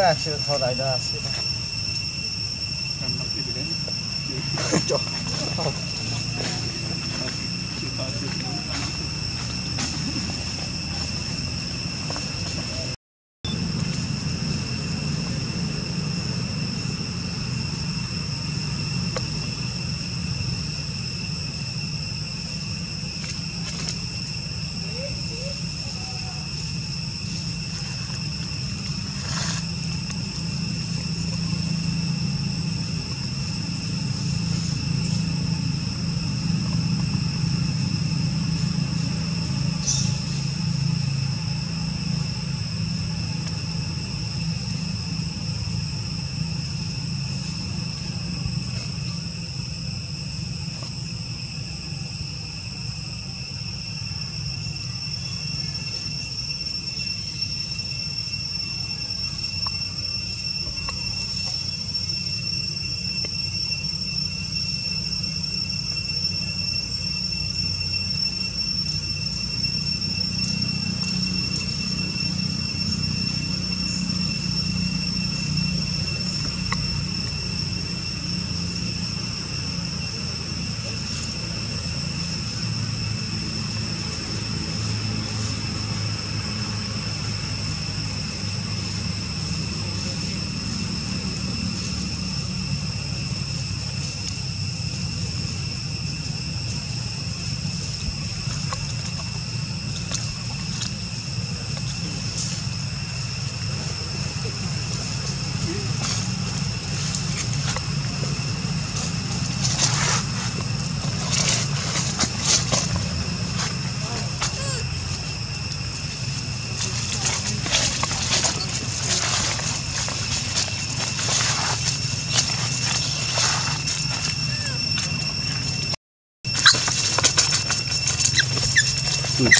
啊，石头来的，石头。走。好。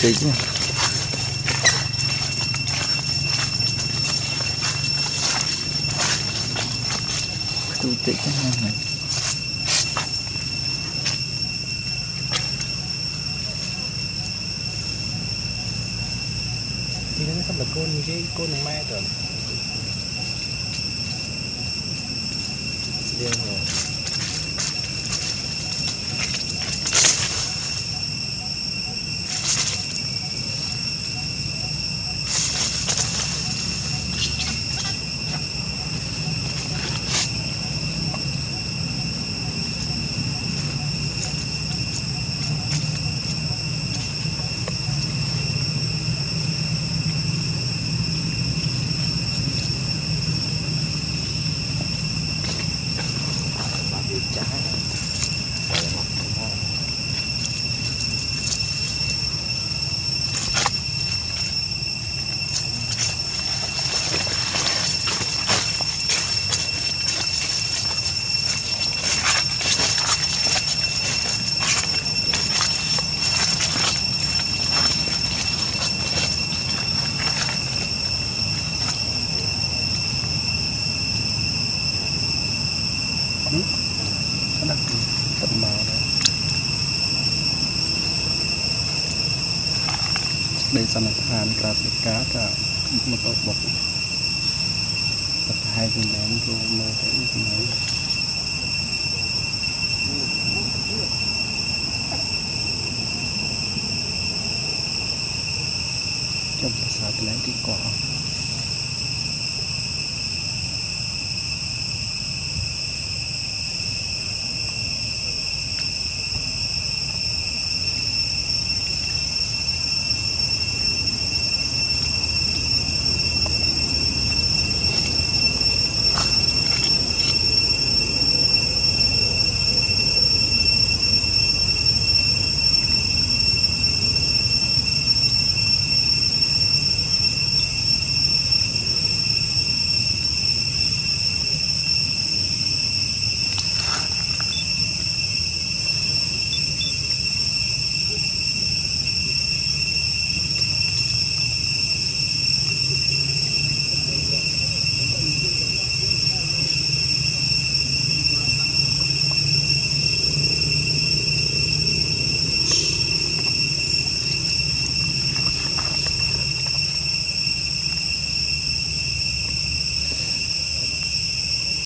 tí nha tu tịt cái này thì nó sắp là côn cái côn này mai rồi. điên ក្តីសន្និដ្ឋានក្រាតិកាថាមកទៅបុកប្រហែលជាឡើងចូលមើលទៅនៅចុះប្រសាទឡើងទីកោះ